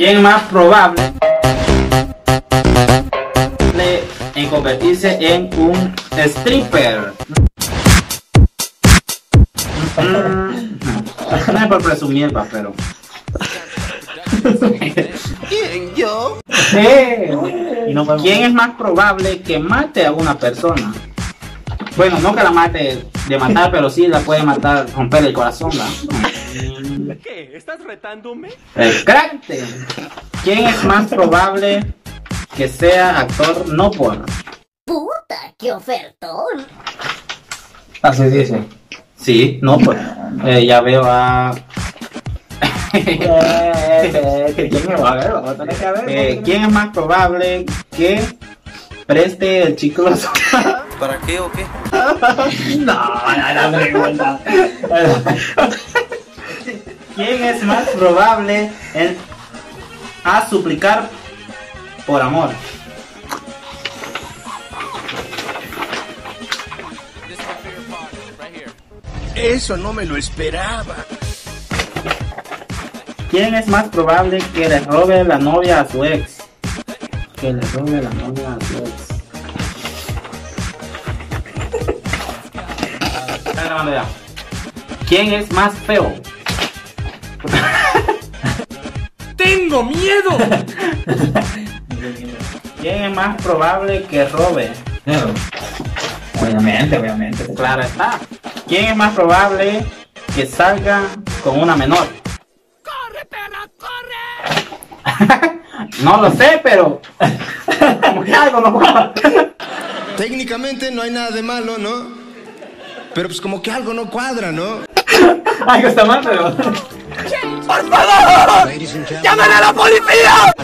¿Quién es más probable en convertirse en un stripper? Mm, no es por presumir, pa, pero. ¿Quién? ¿Yo? ¿Quién es más probable que mate a una persona? Bueno, no que la mate de matar, pero sí la puede matar, romper el corazón. ¿no? ¿Qué? ¿Estás retándome? ¡Cállate! ¿Quién es más probable que sea actor no por? ¡Puta, qué ofertón! Así dice. Sí, no por. Eh, ya veo a. Eh, ¿Quién es más probable que preste el chicloso? ¿Para qué o qué? no, no, no pregunta. ¿Quién es más probable en a suplicar por amor? Eso no me lo esperaba. ¿Quién es más probable que le robe la novia a su ex? Que le robe la novia a su ex. Grabando ya. ¿Quién es más feo? ¡Tengo miedo! ¿Quién es más probable que robe? Obviamente, obviamente. Claro está. ¿Quién es más probable que salga con una menor? ¡Corre, perra, corre! no lo sé, pero como que algo no. Técnicamente no hay nada de malo, ¿no? Pero pues como que algo no cuadra, ¿no? algo está mal, pero... ¡Por favor! ¡Llamen a la policía!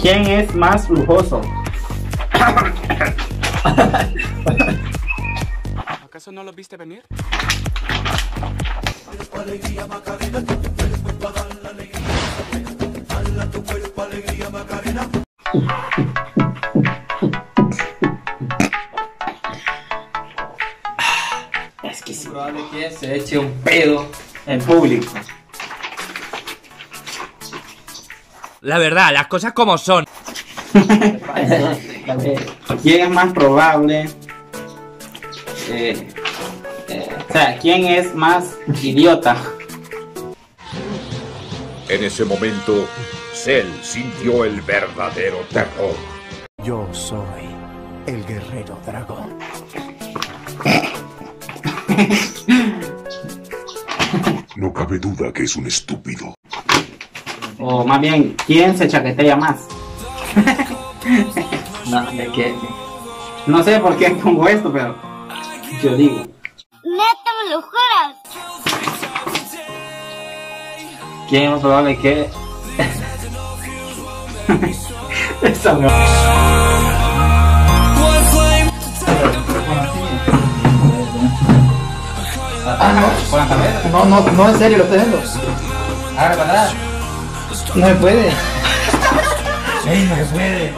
¿Quién es más lujoso? ¿Acaso no lo viste venir? que se eche un pedo en público. La verdad, las cosas como son. ¿Quién es más probable? Eh, eh, o sea, ¿quién es más idiota? En ese momento, Cell sintió el verdadero terror. Yo soy el guerrero dragón. No cabe duda que es un estúpido. O más bien, ¿quién se chaquetea más? No, ¿de qué? No sé por qué pongo esto, pero yo digo. ¡Neta, me lo juras! ¿Quién es más probable que... Esa no. No. No, no, no, en serio, lo estoy viendo. Ah, ¿verdad? No se puede. Ey, no se puede.